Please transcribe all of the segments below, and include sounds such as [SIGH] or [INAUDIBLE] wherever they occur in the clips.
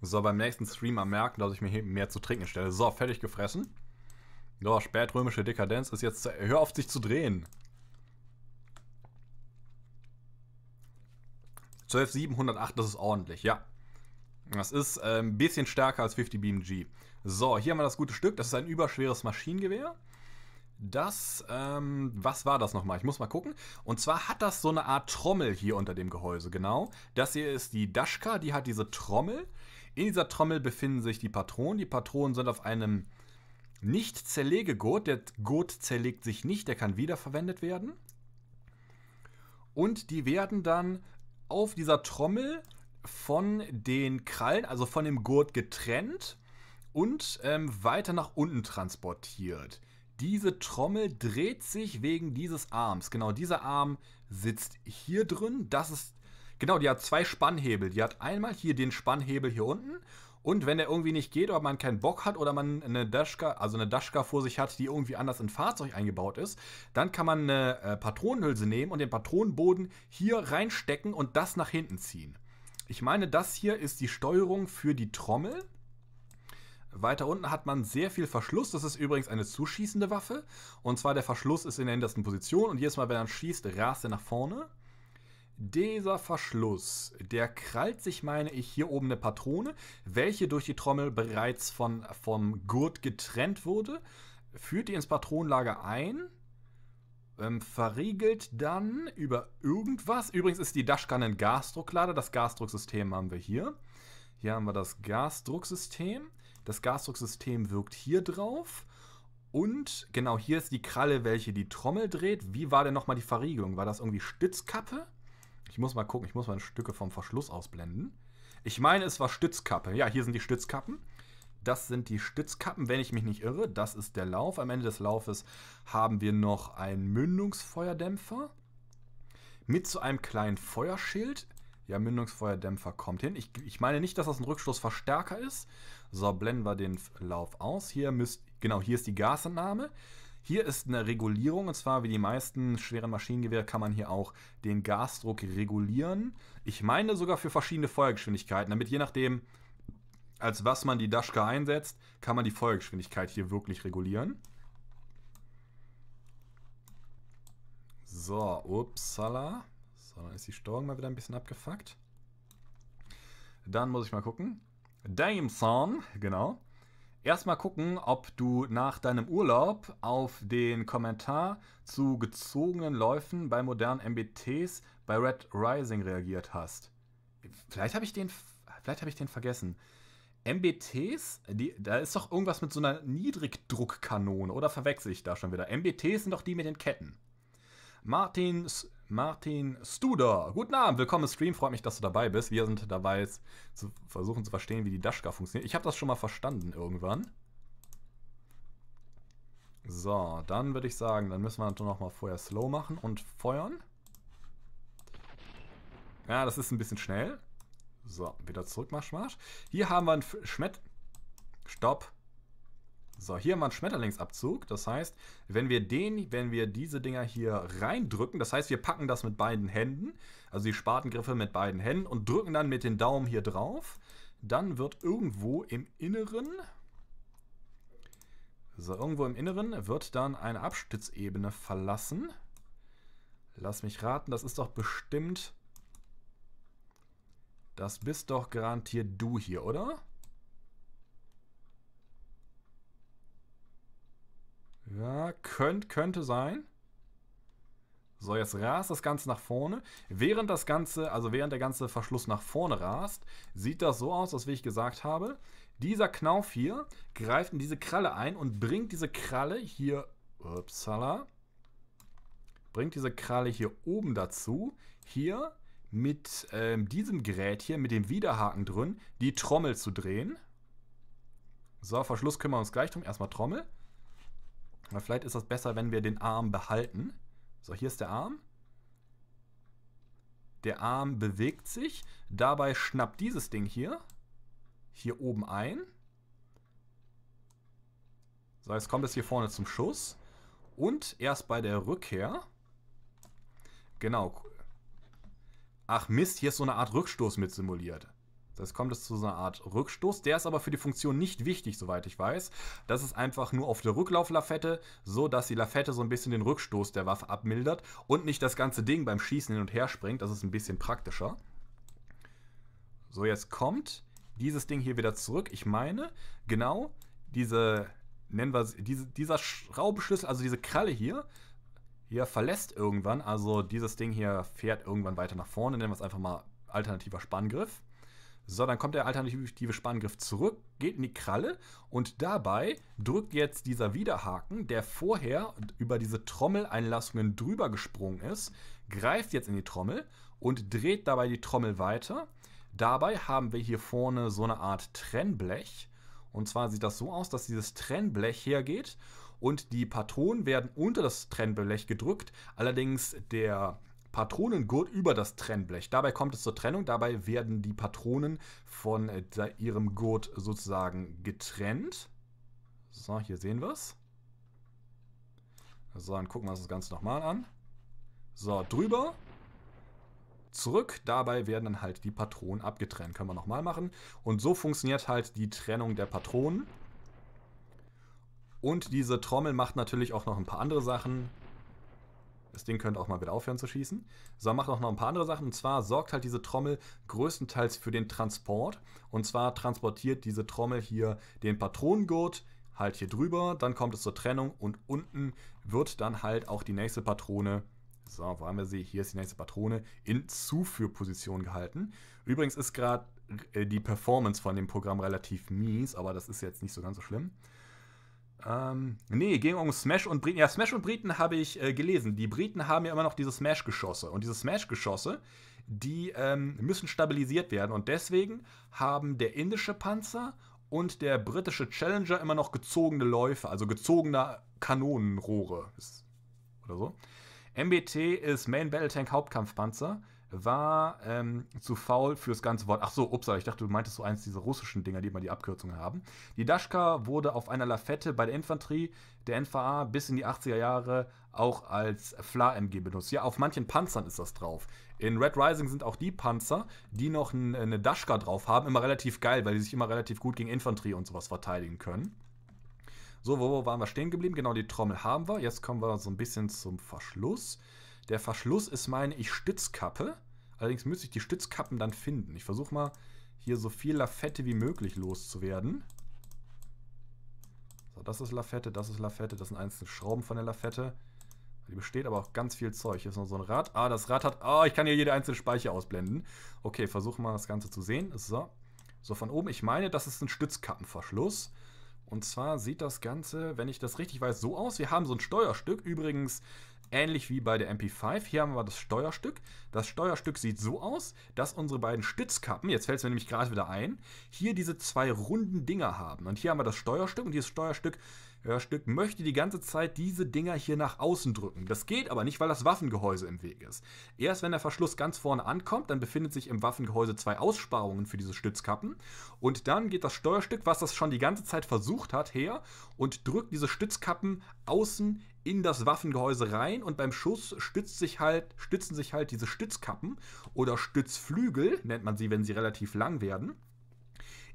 So, beim nächsten Stream mal merken, dass ich mir hier mehr zu trinken stelle. So, fertig gefressen. So, spätrömische Dekadenz ist jetzt. Hör auf, sich zu drehen. 12708, das ist ordentlich, ja. Das ist äh, ein bisschen stärker als 50 BMG. So, hier haben wir das gute Stück. Das ist ein überschweres Maschinengewehr. Das, ähm, was war das nochmal? Ich muss mal gucken. Und zwar hat das so eine Art Trommel hier unter dem Gehäuse, genau. Das hier ist die Dashka, die hat diese Trommel. In dieser Trommel befinden sich die Patronen. Die Patronen sind auf einem nicht Zerlegegurt. Der Gurt zerlegt sich nicht, der kann wiederverwendet werden. Und die werden dann auf dieser Trommel von den Krallen, also von dem Gurt getrennt und ähm, weiter nach unten transportiert. Diese Trommel dreht sich wegen dieses Arms. Genau, dieser Arm sitzt hier drin. Das ist, genau, die hat zwei Spannhebel. Die hat einmal hier den Spannhebel hier unten und wenn der irgendwie nicht geht oder man keinen Bock hat oder man eine Dashka, also eine Dashka vor sich hat, die irgendwie anders in Fahrzeug eingebaut ist, dann kann man eine äh, Patronenhülse nehmen und den Patronenboden hier reinstecken und das nach hinten ziehen. Ich meine, das hier ist die Steuerung für die Trommel. Weiter unten hat man sehr viel Verschluss. Das ist übrigens eine zuschießende Waffe. Und zwar der Verschluss ist in der hintersten Position und jedes Mal, wenn er schießt, rast er nach vorne. Dieser Verschluss, der krallt sich, meine ich, hier oben eine Patrone, welche durch die Trommel bereits von, vom Gurt getrennt wurde, führt die ins Patronenlager ein, ähm, verriegelt dann über irgendwas. Übrigens ist die Dashgun ein Gasdrucklader. Das Gasdrucksystem haben wir hier. Hier haben wir das Gasdrucksystem. Das Gasdrucksystem wirkt hier drauf. Und genau hier ist die Kralle, welche die Trommel dreht. Wie war denn nochmal die Verriegelung? War das irgendwie Stützkappe? Ich muss mal gucken, ich muss mal Stücke vom Verschluss ausblenden. Ich meine, es war Stützkappe. Ja, hier sind die Stützkappen. Das sind die Stützkappen, wenn ich mich nicht irre. Das ist der Lauf. Am Ende des Laufes haben wir noch einen Mündungsfeuerdämpfer mit so einem kleinen Feuerschild. Ja, Mündungsfeuerdämpfer kommt hin. Ich, ich meine nicht, dass das ein Rückstoßverstärker ist. So, blenden wir den Lauf aus. Hier müsst, genau, hier ist die Gasentnahme. Hier ist eine Regulierung, und zwar wie die meisten schweren Maschinengewehre kann man hier auch den Gasdruck regulieren. Ich meine sogar für verschiedene Feuergeschwindigkeiten, damit je nachdem, als was man die Dashka einsetzt, kann man die Feuergeschwindigkeit hier wirklich regulieren. So, upsala. So, dann ist die Steuerung mal wieder ein bisschen abgefuckt. Dann muss ich mal gucken. Dameson, genau. Erstmal gucken, ob du nach deinem Urlaub auf den Kommentar zu gezogenen Läufen bei modernen MBTs bei Red Rising reagiert hast. Vielleicht habe ich den, vielleicht habe ich den vergessen. MBTs, die, da ist doch irgendwas mit so einer Niedrigdruckkanone, oder verwechsel ich da schon wieder? MBTs sind doch die mit den Ketten. Martin, Martin Studer, guten Abend, willkommen im Stream, freut mich, dass du dabei bist. Wir sind dabei, zu versuchen zu verstehen, wie die Dashka funktioniert. Ich habe das schon mal verstanden irgendwann. So, dann würde ich sagen, dann müssen wir noch mal vorher slow machen und feuern. Ja, das ist ein bisschen schnell. So, wieder zurück, Marsch, Marsch. Hier haben wir einen Schmett... Stopp. So, hier haben wir einen Schmetterlingsabzug. Das heißt, wenn wir den, wenn wir diese Dinger hier reindrücken, das heißt, wir packen das mit beiden Händen, also die Spatengriffe mit beiden Händen und drücken dann mit den Daumen hier drauf, dann wird irgendwo im Inneren, so, irgendwo im Inneren wird dann eine Abstützebene verlassen. Lass mich raten, das ist doch bestimmt das bist doch garantiert du hier, oder? Ja, könnt, könnte sein. So, jetzt rast das Ganze nach vorne. Während das Ganze, also während der ganze Verschluss nach vorne rast, sieht das so aus, als wie ich gesagt habe. Dieser Knauf hier greift in diese Kralle ein und bringt diese Kralle hier, upsala, bringt diese Kralle hier oben dazu, hier mit ähm, diesem Gerät hier, mit dem Widerhaken drin, die Trommel zu drehen. So, Verschluss kümmern wir uns gleich drum. Erstmal Trommel. Aber vielleicht ist das besser, wenn wir den Arm behalten. So, hier ist der Arm. Der Arm bewegt sich. Dabei schnappt dieses Ding hier hier oben ein. So, jetzt kommt es hier vorne zum Schuss. Und erst bei der Rückkehr. Genau, Ach Mist, hier ist so eine Art Rückstoß mit simuliert. Das kommt es zu so einer Art Rückstoß. Der ist aber für die Funktion nicht wichtig, soweit ich weiß. Das ist einfach nur auf der Rücklauflafette, so dass die Lafette so ein bisschen den Rückstoß der Waffe abmildert und nicht das ganze Ding beim Schießen hin und her springt. Das ist ein bisschen praktischer. So, jetzt kommt dieses Ding hier wieder zurück. Ich meine, genau, diese, nennen wir diese, dieser Schraubenschlüssel, also diese Kralle hier, hier verlässt irgendwann, also dieses Ding hier fährt irgendwann weiter nach vorne, nennen wir es einfach mal alternativer Spanngriff. So, dann kommt der alternative Spanngriff zurück, geht in die Kralle und dabei drückt jetzt dieser Widerhaken, der vorher über diese Trommeleinlassungen drüber gesprungen ist, greift jetzt in die Trommel und dreht dabei die Trommel weiter. Dabei haben wir hier vorne so eine Art Trennblech. Und zwar sieht das so aus, dass dieses Trennblech hergeht und die Patronen werden unter das Trennblech gedrückt. Allerdings der Patronengurt über das Trennblech. Dabei kommt es zur Trennung. Dabei werden die Patronen von äh, ihrem Gurt sozusagen getrennt. So, hier sehen wir es. So, dann gucken wir uns das Ganze nochmal an. So, drüber. Zurück. Dabei werden dann halt die Patronen abgetrennt. Können wir nochmal machen. Und so funktioniert halt die Trennung der Patronen. Und diese Trommel macht natürlich auch noch ein paar andere Sachen. Das Ding könnte auch mal wieder aufhören zu schießen. So, macht auch noch ein paar andere Sachen. Und zwar sorgt halt diese Trommel größtenteils für den Transport. Und zwar transportiert diese Trommel hier den Patronengurt halt hier drüber. Dann kommt es zur Trennung und unten wird dann halt auch die nächste Patrone so, wo haben wir sie? Hier ist die nächste Patrone in Zuführposition gehalten. Übrigens ist gerade äh, die Performance von dem Programm relativ mies, aber das ist jetzt nicht so ganz so schlimm. Ähm, nee, ging um Smash und Briten. Ja, Smash und Briten habe ich äh, gelesen. Die Briten haben ja immer noch diese Smash-Geschosse. Und diese Smash-Geschosse, die ähm, müssen stabilisiert werden. Und deswegen haben der indische Panzer und der britische Challenger immer noch gezogene Läufe, also gezogene Kanonenrohre. Oder so. MBT ist Main Battle Tank Hauptkampfpanzer war ähm, zu faul fürs ganze Wort. Ach so, ups, ich dachte, du meintest so eins dieser russischen Dinger, die immer die Abkürzungen haben. Die Dashka wurde auf einer Lafette bei der Infanterie der NVA bis in die 80er Jahre auch als FLA-MG benutzt. Ja, auf manchen Panzern ist das drauf. In Red Rising sind auch die Panzer, die noch eine Dashka drauf haben, immer relativ geil, weil die sich immer relativ gut gegen Infanterie und sowas verteidigen können. So, wo waren wir stehen geblieben? Genau, die Trommel haben wir. Jetzt kommen wir so ein bisschen zum Verschluss. Der Verschluss ist, meine ich, Stützkappe. Allerdings müsste ich die Stützkappen dann finden. Ich versuche mal, hier so viel Lafette wie möglich loszuwerden. So, das ist Lafette, das ist Lafette, das sind einzelne Schrauben von der Lafette. Die besteht aber auch ganz viel Zeug. Hier ist noch so ein Rad. Ah, das Rad hat... Ah, ich kann hier jede einzelne Speicher ausblenden. Okay, versuchen mal das Ganze zu sehen. So. So, von oben. Ich meine, das ist ein Stützkappenverschluss. Und zwar sieht das Ganze, wenn ich das richtig weiß, so aus. Wir haben so ein Steuerstück. Übrigens ähnlich wie bei der MP5. Hier haben wir das Steuerstück. Das Steuerstück sieht so aus, dass unsere beiden Stützkappen, jetzt fällt es mir nämlich gerade wieder ein, hier diese zwei runden Dinger haben. Und hier haben wir das Steuerstück und dieses Steuerstück Stück möchte die ganze Zeit diese Dinger hier nach außen drücken. Das geht aber nicht, weil das Waffengehäuse im Weg ist. Erst wenn der Verschluss ganz vorne ankommt, dann befindet sich im Waffengehäuse zwei Aussparungen für diese Stützkappen. Und dann geht das Steuerstück, was das schon die ganze Zeit versucht hat, her und drückt diese Stützkappen außen in das Waffengehäuse rein und beim Schuss stützt sich halt, stützen sich halt diese Stützkappen oder Stützflügel, nennt man sie, wenn sie relativ lang werden,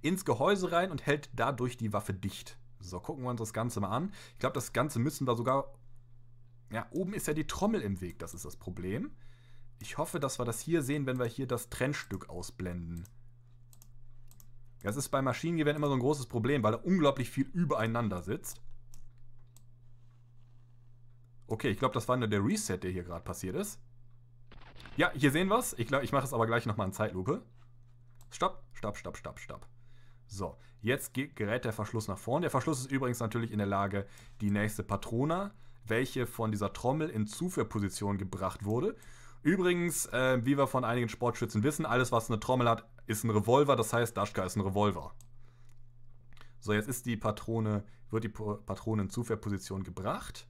ins Gehäuse rein und hält dadurch die Waffe dicht. So, gucken wir uns das Ganze mal an. Ich glaube, das Ganze müssen wir sogar. Ja, oben ist ja die Trommel im Weg, das ist das Problem. Ich hoffe, dass wir das hier sehen, wenn wir hier das Trennstück ausblenden. Das ist bei Maschinengewehren immer so ein großes Problem, weil da unglaublich viel übereinander sitzt. Okay, ich glaube, das war nur der Reset, der hier gerade passiert ist. Ja, hier sehen wir es. Ich glaube, ich mache es aber gleich nochmal in Zeitlupe. Stopp, stopp, stopp, stopp, stopp. So, jetzt gerät der Verschluss nach vorne. Der Verschluss ist übrigens natürlich in der Lage, die nächste Patrona, welche von dieser Trommel in Zuführposition gebracht wurde. Übrigens, äh, wie wir von einigen Sportschützen wissen, alles, was eine Trommel hat, ist ein Revolver. Das heißt, Dashka ist ein Revolver. So, jetzt ist die Patrone, wird die Patrone in Zuführposition gebracht.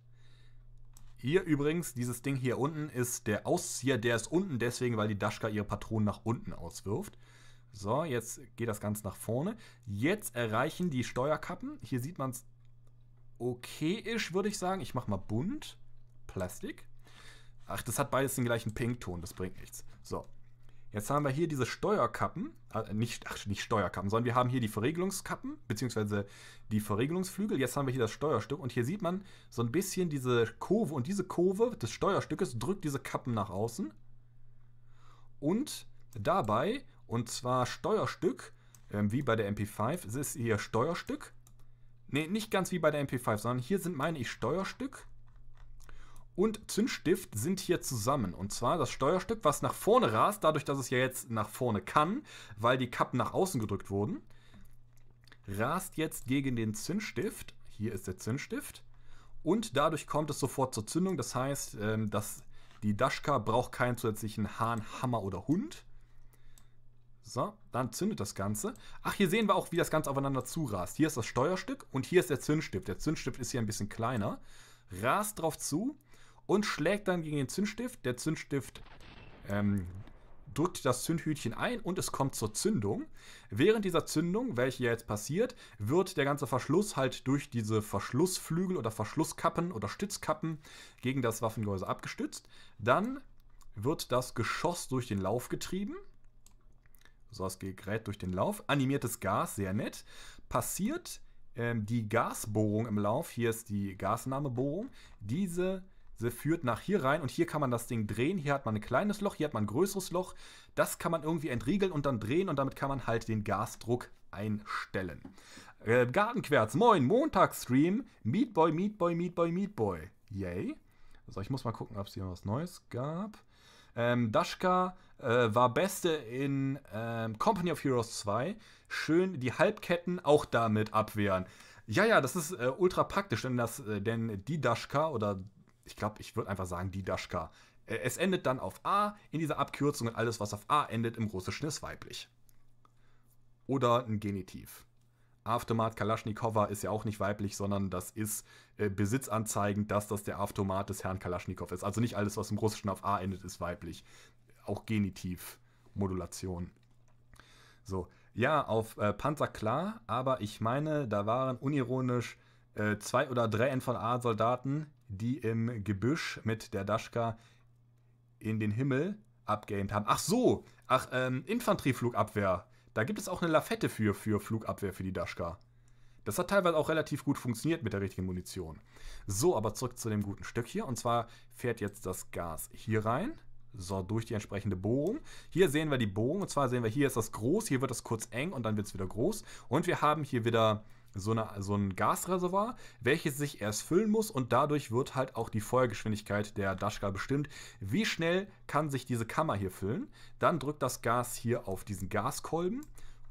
Hier übrigens, dieses Ding hier unten ist der Auszieher, der ist unten deswegen, weil die Dashka ihre Patronen nach unten auswirft. So, jetzt geht das Ganze nach vorne. Jetzt erreichen die Steuerkappen. Hier sieht man es okay-isch, würde ich sagen. Ich mache mal bunt. Plastik. Ach, das hat beides den gleichen Pinkton, das bringt nichts. So. Jetzt haben wir hier diese Steuerkappen, äh, nicht, ach, nicht Steuerkappen, sondern wir haben hier die Verriegelungskappen, beziehungsweise die Verriegelungsflügel. Jetzt haben wir hier das Steuerstück und hier sieht man so ein bisschen diese Kurve und diese Kurve des Steuerstückes drückt diese Kappen nach außen. Und dabei, und zwar Steuerstück, äh, wie bei der MP5, es ist hier Steuerstück. Ne, nicht ganz wie bei der MP5, sondern hier sind, meine ich, Steuerstück und Zündstift sind hier zusammen. Und zwar das Steuerstück, was nach vorne rast, dadurch, dass es ja jetzt nach vorne kann, weil die Kappen nach außen gedrückt wurden, rast jetzt gegen den Zündstift. Hier ist der Zündstift. Und dadurch kommt es sofort zur Zündung. Das heißt, ähm, dass die Dashka braucht keinen zusätzlichen Hahn, Hammer oder Hund. So, dann zündet das Ganze. Ach, hier sehen wir auch, wie das Ganze aufeinander zurast. Hier ist das Steuerstück und hier ist der Zündstift. Der Zündstift ist hier ein bisschen kleiner. Rast drauf zu und schlägt dann gegen den Zündstift. Der Zündstift ähm, drückt das Zündhütchen ein und es kommt zur Zündung. Während dieser Zündung, welche jetzt passiert, wird der ganze Verschluss halt durch diese Verschlussflügel oder Verschlusskappen oder Stützkappen gegen das Waffengehäuse abgestützt. Dann wird das Geschoss durch den Lauf getrieben. So, das Gerät durch den Lauf. Animiertes Gas, sehr nett. Passiert ähm, die Gasbohrung im Lauf. Hier ist die Gasnahmebohrung. Diese führt nach hier rein und hier kann man das Ding drehen. Hier hat man ein kleines Loch, hier hat man ein größeres Loch. Das kann man irgendwie entriegeln und dann drehen und damit kann man halt den Gasdruck einstellen. Äh, Gartenquerz, moin, Montagsstream. Meatboy, Meatboy, Meatboy, Meatboy. Yay. Also ich muss mal gucken, ob es hier was Neues gab. Ähm, Dashka äh, war Beste in ähm, Company of Heroes 2. Schön die Halbketten auch damit abwehren. Ja, ja, das ist äh, ultra praktisch, denn, das, äh, denn die Dashka oder ich glaube, ich würde einfach sagen, die Dashka. Äh, es endet dann auf A in dieser Abkürzung und alles, was auf A endet, im Russischen ist weiblich. Oder ein Genitiv. Automat Kalaschnikowa ist ja auch nicht weiblich, sondern das ist äh, besitzanzeigend, dass das der Automat des Herrn Kalaschnikow ist. Also nicht alles, was im Russischen auf A endet, ist weiblich. Auch Genitiv-Modulation. So, ja, auf äh, Panzer klar, aber ich meine, da waren unironisch äh, zwei oder drei NVA-Soldaten, die im Gebüsch mit der Daschka in den Himmel abgeaimt haben. Ach so, ach, ähm, Infanterieflugabwehr. Da gibt es auch eine Lafette für, für Flugabwehr für die Daschka. Das hat teilweise auch relativ gut funktioniert mit der richtigen Munition. So, aber zurück zu dem guten Stück hier. Und zwar fährt jetzt das Gas hier rein. So, durch die entsprechende Bohrung. Hier sehen wir die Bohrung. Und zwar sehen wir, hier ist das groß, hier wird das kurz eng und dann wird es wieder groß. Und wir haben hier wieder so, eine, so ein Gasreservoir, welches sich erst füllen muss und dadurch wird halt auch die Feuergeschwindigkeit der Dashka bestimmt. Wie schnell kann sich diese Kammer hier füllen? Dann drückt das Gas hier auf diesen Gaskolben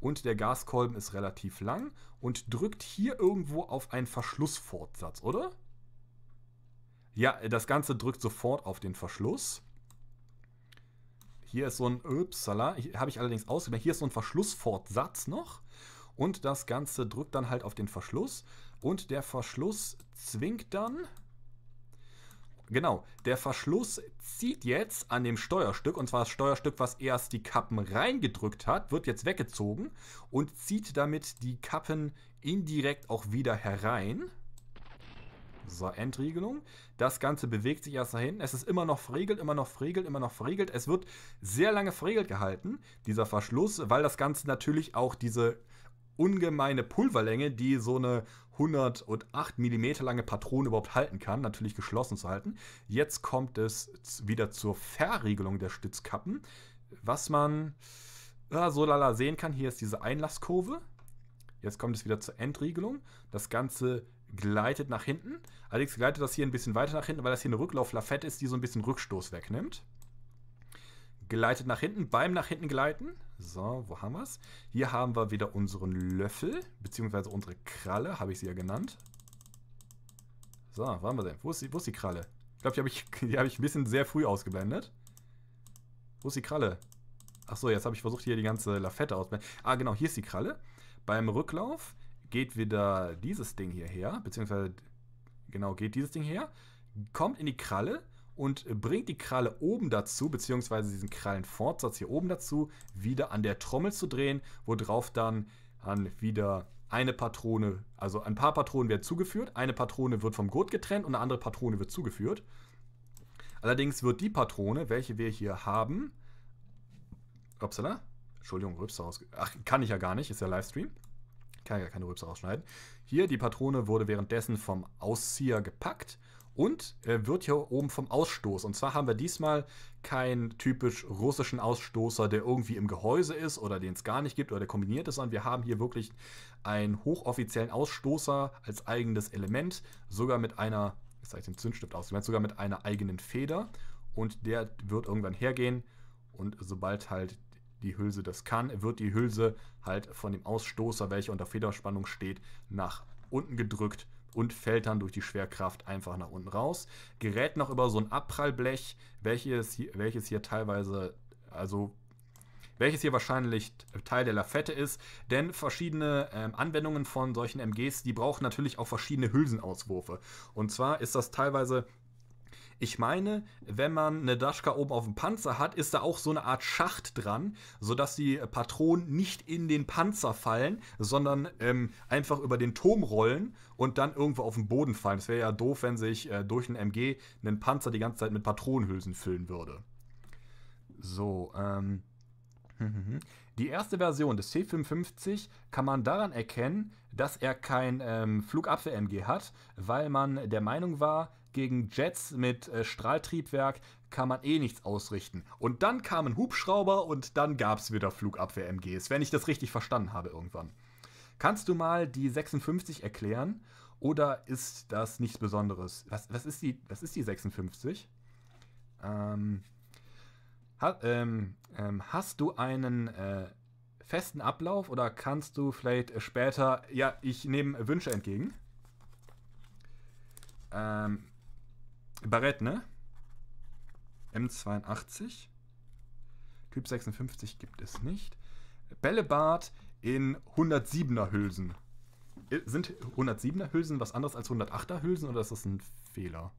und der Gaskolben ist relativ lang und drückt hier irgendwo auf einen Verschlussfortsatz, oder? Ja, das Ganze drückt sofort auf den Verschluss. Hier ist so ein, upsala, habe ich allerdings ausgemerkt, hier ist so ein Verschlussfortsatz noch. Und das Ganze drückt dann halt auf den Verschluss. Und der Verschluss zwingt dann. Genau, der Verschluss zieht jetzt an dem Steuerstück, und zwar das Steuerstück, was erst die Kappen reingedrückt hat, wird jetzt weggezogen und zieht damit die Kappen indirekt auch wieder herein. So, Entriegelung. Das Ganze bewegt sich erst dahin. Es ist immer noch verriegelt, immer noch verriegelt, immer noch verriegelt. Es wird sehr lange verriegelt gehalten, dieser Verschluss, weil das Ganze natürlich auch diese ungemeine Pulverlänge, die so eine 108 mm lange Patrone überhaupt halten kann, natürlich geschlossen zu halten. Jetzt kommt es wieder zur Verriegelung der Stützkappen, was man ja, so lala sehen kann. Hier ist diese Einlasskurve. Jetzt kommt es wieder zur Entriegelung. Das Ganze gleitet nach hinten. Allerdings gleitet das hier ein bisschen weiter nach hinten, weil das hier eine Rücklauflafette ist, die so ein bisschen Rückstoß wegnimmt. Gleitet nach hinten. Beim nach hinten gleiten so, wo haben wir es? Hier haben wir wieder unseren Löffel, beziehungsweise unsere Kralle, habe ich sie ja genannt. So, wo haben wir denn? Wo ist die, wo ist die Kralle? Ich glaube, die habe ich, [LAUGHS] hab ich ein bisschen sehr früh ausgeblendet. Wo ist die Kralle? Achso, jetzt habe ich versucht, hier die ganze Lafette auszublenden. Ah, genau, hier ist die Kralle. Beim Rücklauf geht wieder dieses Ding hierher, beziehungsweise, genau, geht dieses Ding her, kommt in die Kralle, und bringt die Kralle oben dazu, beziehungsweise diesen Krallenfortsatz hier oben dazu, wieder an der Trommel zu drehen, worauf dann, dann wieder eine Patrone, also ein paar Patronen werden zugeführt, eine Patrone wird vom Gurt getrennt und eine andere Patrone wird zugeführt. Allerdings wird die Patrone, welche wir hier haben, Upsala. Entschuldigung, Rübser raus. Ach, kann ich ja gar nicht, ist ja Livestream. Kann ja keine Rübser rausschneiden. Hier, die Patrone wurde währenddessen vom Auszieher gepackt und äh, wird hier oben vom Ausstoß. Und zwar haben wir diesmal keinen typisch russischen Ausstoßer, der irgendwie im Gehäuse ist oder den es gar nicht gibt oder der kombiniert ist, sondern wir haben hier wirklich einen hochoffiziellen Ausstoßer als eigenes Element, sogar mit einer, jetzt zeige ich den Zündstift aus, sogar mit einer eigenen Feder. Und der wird irgendwann hergehen und sobald halt die Hülse das kann, wird die Hülse halt von dem Ausstoßer, welcher unter Federspannung steht, nach unten gedrückt und fällt dann durch die Schwerkraft einfach nach unten raus. Gerät noch über so ein Abprallblech, welches hier, welches hier teilweise, also welches hier wahrscheinlich Teil der Lafette ist, denn verschiedene ähm, Anwendungen von solchen MGs, die brauchen natürlich auch verschiedene Hülsenauswürfe. Und zwar ist das teilweise ich meine, wenn man eine Daschka oben auf dem Panzer hat, ist da auch so eine Art Schacht dran, sodass die Patronen nicht in den Panzer fallen, sondern ähm, einfach über den Turm rollen und dann irgendwo auf den Boden fallen. Es wäre ja doof, wenn sich äh, durch ein MG einen Panzer die ganze Zeit mit Patronenhülsen füllen würde. So, ähm. [LAUGHS] Die erste Version des C55 kann man daran erkennen, dass er kein ähm, Flugabwehr-MG hat, weil man der Meinung war, gegen Jets mit äh, Strahltriebwerk kann man eh nichts ausrichten. Und dann kamen Hubschrauber und dann gab es wieder Flugabwehr-MGs, wenn ich das richtig verstanden habe irgendwann. Kannst du mal die 56 erklären? Oder ist das nichts Besonderes? Was, was, ist, die, was ist die 56? Ähm, ha, ähm, ähm, hast du einen äh, festen Ablauf oder kannst du vielleicht später. Ja, ich nehme Wünsche entgegen. Ähm, Barrett, ne? M82. Typ 56 gibt es nicht. Bällebad in 107er Hülsen. Sind 107er Hülsen was anderes als 108er Hülsen oder ist das ein Fehler?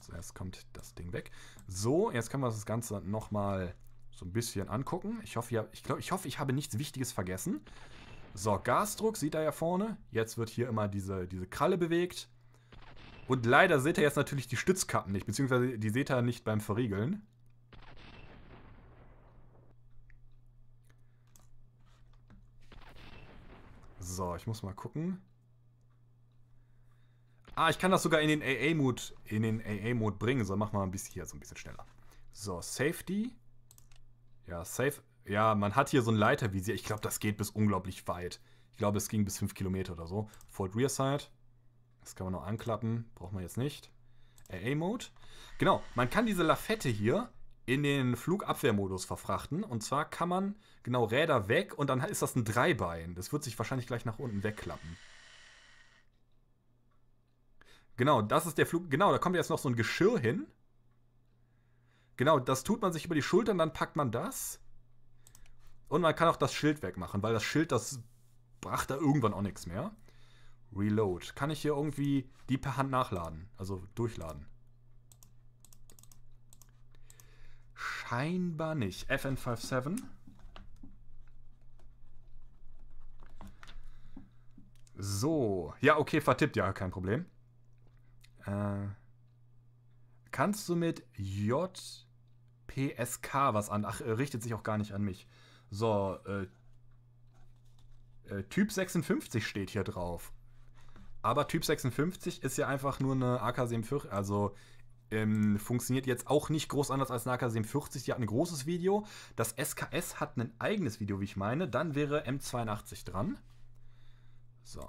Zuerst kommt das Ding weg. So, jetzt können wir das Ganze nochmal so ein bisschen angucken. Ich hoffe, ich, glaub, ich hoffe, ich habe nichts Wichtiges vergessen. So, Gasdruck sieht er ja vorne. Jetzt wird hier immer diese, diese Kralle bewegt. Und leider seht ihr jetzt natürlich die Stützkappen nicht, beziehungsweise die seht ihr nicht beim Verriegeln. So, ich muss mal gucken. Ah, ich kann das sogar in den AA-Mode in den AA-Mode bringen. So, mach mal ein bisschen hier so ein bisschen schneller. So, Safety. Ja, Safe. Ja, man hat hier so ein Leitervisier. Ich glaube, das geht bis unglaublich weit. Ich glaube, es ging bis 5 Kilometer oder so. Fold Rear Side. Das kann man noch anklappen, braucht man jetzt nicht. AA-Mode. Genau, man kann diese Lafette hier in den Flugabwehrmodus verfrachten. Und zwar kann man genau Räder weg und dann ist das ein Dreibein. Das wird sich wahrscheinlich gleich nach unten wegklappen. Genau, das ist der Flug. Genau, da kommt jetzt noch so ein Geschirr hin. Genau, das tut man sich über die Schultern, dann packt man das. Und man kann auch das Schild wegmachen, weil das Schild, das brachte da irgendwann auch nichts mehr. Reload. Kann ich hier irgendwie die per Hand nachladen? Also durchladen? Scheinbar nicht. FN57. So. Ja, okay, vertippt. Ja, kein Problem. Äh, kannst du mit JPSK was an? Ach, richtet sich auch gar nicht an mich. So, äh, äh, Typ 56 steht hier drauf. Aber Typ 56 ist ja einfach nur eine AK-47, also ähm, funktioniert jetzt auch nicht groß anders als eine AK-47. Die hat ein großes Video. Das SKS hat ein eigenes Video, wie ich meine. Dann wäre M82 dran. So,